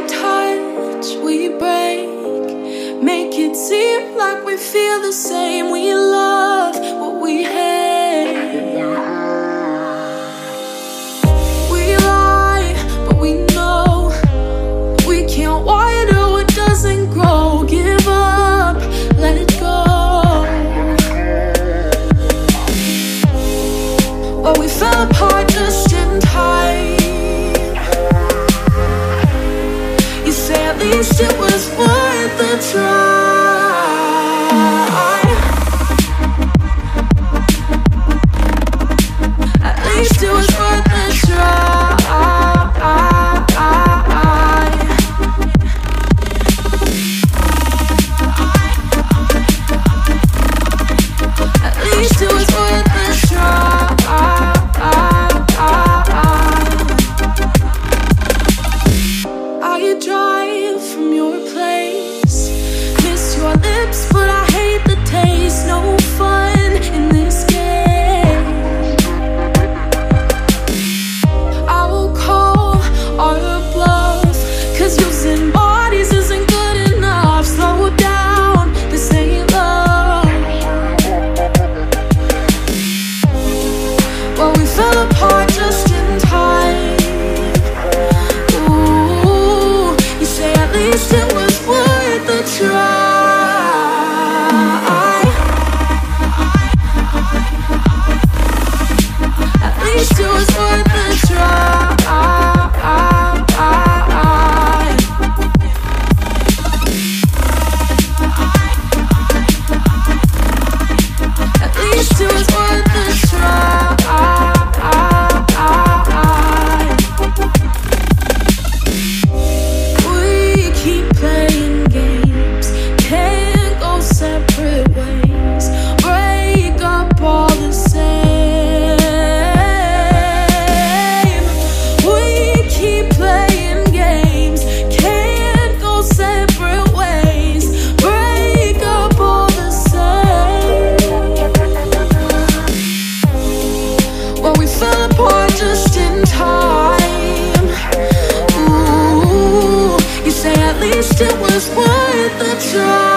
we touch, we break. Make it seem like we feel the same. We love what we hate. We lie, but we know we can't water what doesn't grow. Give up, let it go. But we fell apart. least it was worth the try. your lips is worth the try.